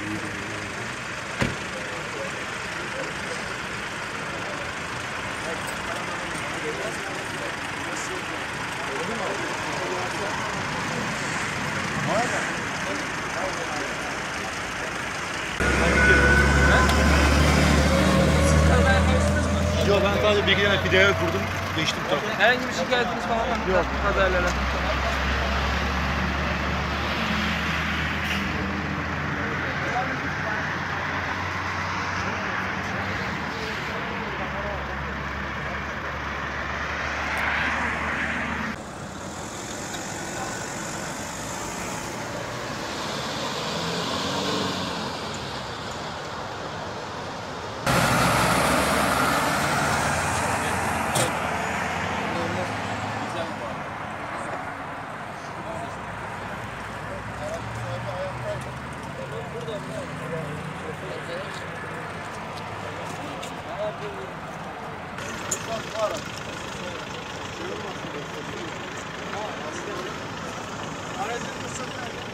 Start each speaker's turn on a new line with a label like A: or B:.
A: Yok ben sadece bir iki tane pideye kurdum. Geçtim tabii.
B: Herhangi bir şikayetiniz falan var mı? Yok. Kazayla Aracın kısımlarında